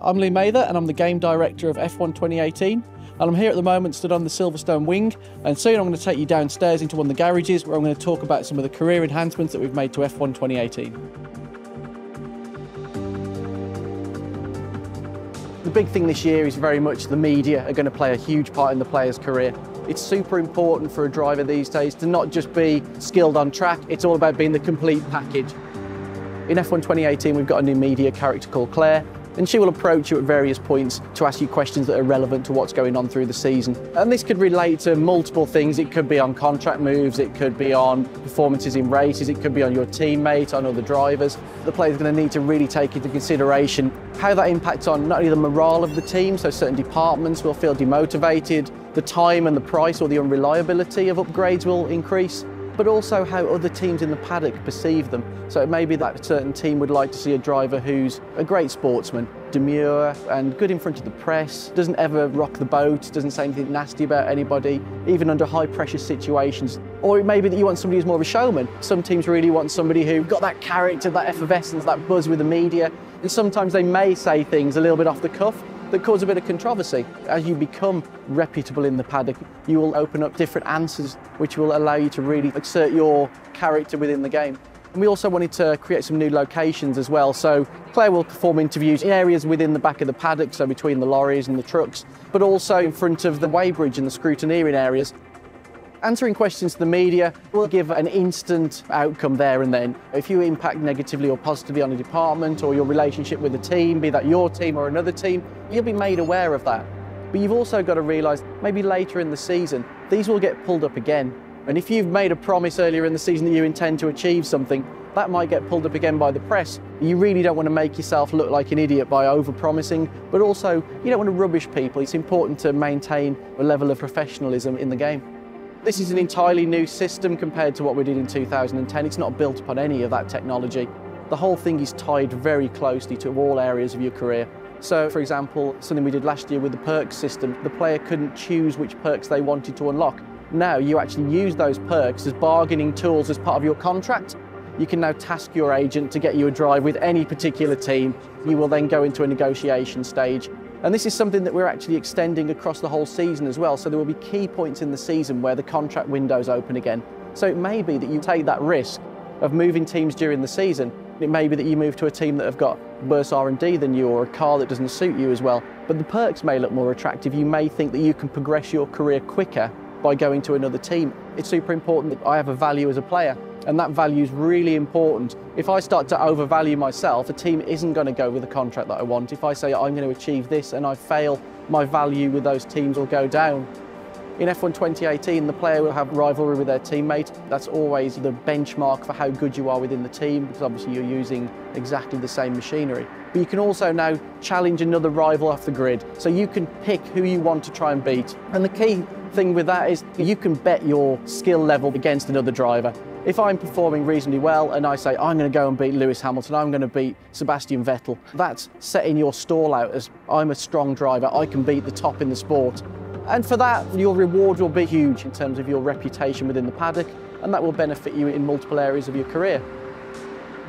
I'm Lee Mather and I'm the game director of F1 2018 and I'm here at the moment stood on the Silverstone wing and soon I'm going to take you downstairs into one of the garages where I'm going to talk about some of the career enhancements that we've made to F1 2018. The big thing this year is very much the media are going to play a huge part in the player's career. It's super important for a driver these days to not just be skilled on track, it's all about being the complete package. In F1 2018 we've got a new media character called Claire and she will approach you at various points to ask you questions that are relevant to what's going on through the season. And this could relate to multiple things. It could be on contract moves, it could be on performances in races, it could be on your teammate, on other drivers. The player's going to need to really take into consideration how that impacts on not only the morale of the team, so certain departments will feel demotivated, the time and the price or the unreliability of upgrades will increase, but also how other teams in the paddock perceive them. So it may be that a certain team would like to see a driver who's a great sportsman, demure and good in front of the press, doesn't ever rock the boat, doesn't say anything nasty about anybody, even under high pressure situations. Or it may be that you want somebody who's more of a showman. Some teams really want somebody who got that character, that effervescence, that buzz with the media. And sometimes they may say things a little bit off the cuff, that cause a bit of controversy. As you become reputable in the paddock, you will open up different answers which will allow you to really exert your character within the game. And we also wanted to create some new locations as well. So Claire will perform interviews in areas within the back of the paddock, so between the lorries and the trucks, but also in front of the weighbridge and the scrutineering areas. Answering questions to the media will give an instant outcome there and then. If you impact negatively or positively on a department or your relationship with a team, be that your team or another team, you'll be made aware of that. But you've also got to realise maybe later in the season, these will get pulled up again. And if you've made a promise earlier in the season that you intend to achieve something, that might get pulled up again by the press. You really don't want to make yourself look like an idiot by over-promising, but also you don't want to rubbish people. It's important to maintain a level of professionalism in the game. This is an entirely new system compared to what we did in 2010. It's not built upon any of that technology. The whole thing is tied very closely to all areas of your career. So, for example, something we did last year with the perks system, the player couldn't choose which perks they wanted to unlock. Now you actually use those perks as bargaining tools as part of your contract. You can now task your agent to get you a drive with any particular team. You will then go into a negotiation stage and this is something that we're actually extending across the whole season as well. So there will be key points in the season where the contract windows open again. So it may be that you take that risk of moving teams during the season. It may be that you move to a team that have got worse R&D than you or a car that doesn't suit you as well. But the perks may look more attractive. You may think that you can progress your career quicker by going to another team. It's super important that I have a value as a player and that value is really important. If I start to overvalue myself, a team isn't going to go with the contract that I want. If I say I'm going to achieve this and I fail, my value with those teams will go down. In F1 2018, the player will have rivalry with their teammate. That's always the benchmark for how good you are within the team, because obviously you're using exactly the same machinery. But you can also now challenge another rival off the grid. So you can pick who you want to try and beat. And the key thing with that is you can bet your skill level against another driver. If I'm performing reasonably well and I say, I'm going to go and beat Lewis Hamilton, I'm going to beat Sebastian Vettel, that's setting your stall out as I'm a strong driver, I can beat the top in the sport. And for that, your reward will be huge in terms of your reputation within the paddock, and that will benefit you in multiple areas of your career.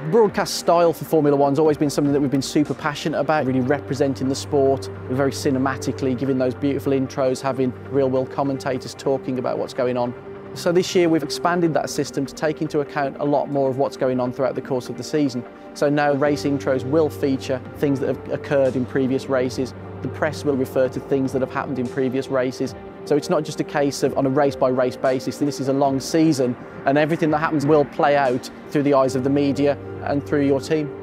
Broadcast style for Formula One's always been something that we've been super passionate about, really representing the sport very cinematically, giving those beautiful intros, having real world commentators talking about what's going on. So this year we've expanded that system to take into account a lot more of what's going on throughout the course of the season. So now race intros will feature things that have occurred in previous races. The press will refer to things that have happened in previous races. So it's not just a case of on a race by race basis. This is a long season and everything that happens will play out through the eyes of the media and through your team.